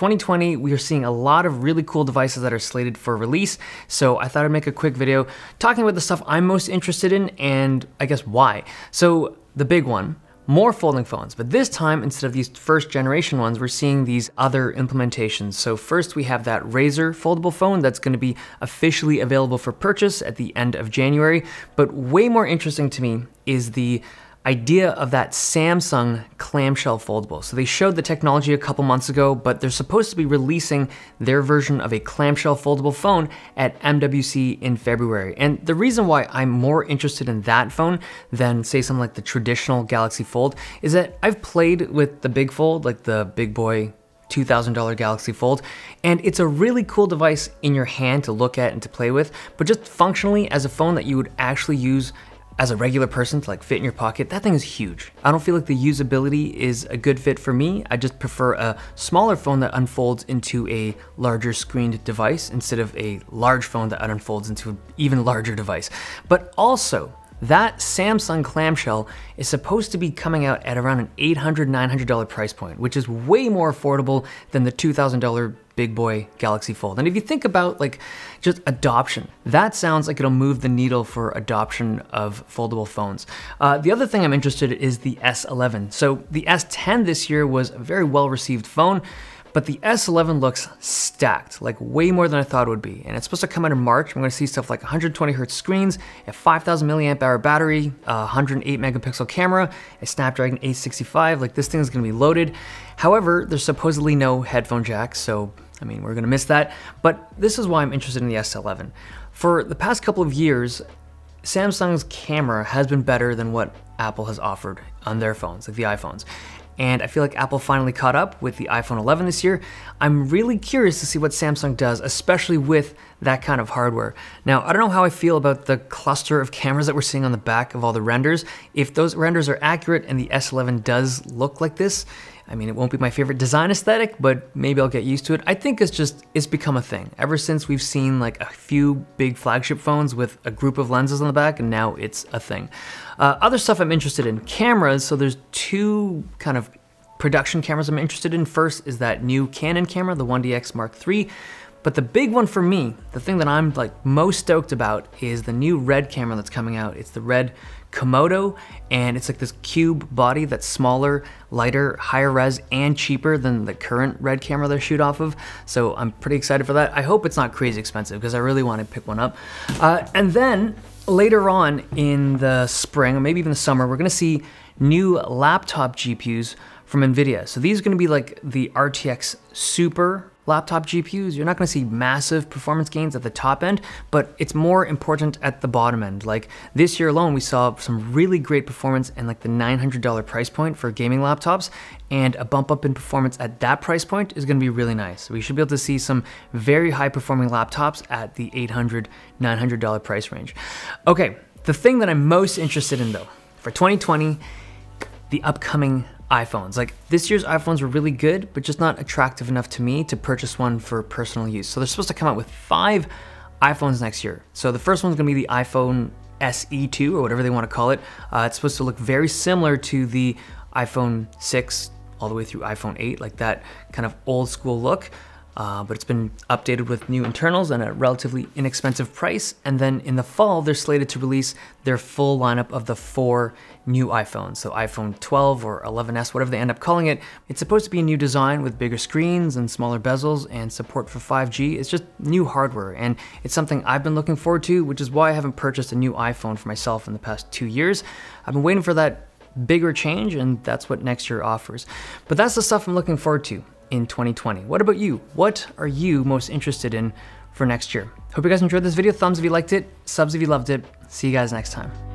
2020, we are seeing a lot of really cool devices that are slated for release. So I thought I'd make a quick video talking about the stuff I'm most interested in and I guess why. So the big one, more folding phones, but this time, instead of these first generation ones, we're seeing these other implementations. So first we have that Razer foldable phone that's gonna be officially available for purchase at the end of January. But way more interesting to me is the idea of that Samsung clamshell foldable. So they showed the technology a couple months ago, but they're supposed to be releasing their version of a clamshell foldable phone at MWC in February. And the reason why I'm more interested in that phone than say something like the traditional Galaxy Fold is that I've played with the big fold, like the big boy $2,000 Galaxy Fold. And it's a really cool device in your hand to look at and to play with, but just functionally as a phone that you would actually use as a regular person to like fit in your pocket, that thing is huge. I don't feel like the usability is a good fit for me. I just prefer a smaller phone that unfolds into a larger screened device instead of a large phone that unfolds into an even larger device. But also, that Samsung clamshell is supposed to be coming out at around an $800, $900 price point, which is way more affordable than the $2,000 big boy Galaxy Fold. And if you think about like just adoption, that sounds like it'll move the needle for adoption of foldable phones. Uh, the other thing I'm interested in is the S11. So the S10 this year was a very well received phone. But the S11 looks stacked, like way more than I thought it would be. And it's supposed to come out in March. I'm gonna see stuff like 120 hertz screens, a 5000 milliamp hour battery, a 108 megapixel camera, a Snapdragon 865. Like this thing is gonna be loaded. However, there's supposedly no headphone jack, so I mean, we're gonna miss that. But this is why I'm interested in the S11. For the past couple of years, Samsung's camera has been better than what Apple has offered on their phones, like the iPhones and I feel like Apple finally caught up with the iPhone 11 this year. I'm really curious to see what Samsung does, especially with that kind of hardware. Now, I don't know how I feel about the cluster of cameras that we're seeing on the back of all the renders. If those renders are accurate and the S11 does look like this, I mean, it won't be my favorite design aesthetic, but maybe I'll get used to it. I think it's just, it's become a thing. Ever since we've seen like a few big flagship phones with a group of lenses on the back, and now it's a thing. Uh, other stuff I'm interested in, cameras. So there's two kind of production cameras I'm interested in. First is that new Canon camera, the 1DX Mark III. But the big one for me, the thing that I'm like most stoked about is the new red camera that's coming out. It's the red Komodo, and it's like this cube body that's smaller, lighter, higher res, and cheaper than the current red camera they shoot off of. So I'm pretty excited for that. I hope it's not crazy expensive because I really want to pick one up. Uh, and then later on in the spring, or maybe even the summer, we're gonna see new laptop GPUs from NVIDIA. So these are gonna be like the RTX Super laptop GPUs, you're not gonna see massive performance gains at the top end, but it's more important at the bottom end. Like this year alone, we saw some really great performance in like the $900 price point for gaming laptops, and a bump up in performance at that price point is gonna be really nice. We should be able to see some very high performing laptops at the $800, $900 price range. Okay, the thing that I'm most interested in though, for 2020, the upcoming iPhones. Like this year's iPhones were really good, but just not attractive enough to me to purchase one for personal use. So they're supposed to come out with five iPhones next year. So the first one's gonna be the iPhone SE2 or whatever they wanna call it. Uh, it's supposed to look very similar to the iPhone 6 all the way through iPhone 8, like that kind of old school look uh, but it's been updated with new internals and a relatively inexpensive price. And then in the fall, they're slated to release their full lineup of the four new iPhones. So iPhone 12 or 11s, whatever they end up calling it. It's supposed to be a new design with bigger screens and smaller bezels and support for 5G. It's just new hardware and it's something I've been looking forward to, which is why I haven't purchased a new iPhone for myself in the past two years. I've been waiting for that bigger change and that's what next year offers. But that's the stuff I'm looking forward to in 2020. What about you? What are you most interested in for next year? Hope you guys enjoyed this video. Thumbs if you liked it, subs if you loved it. See you guys next time.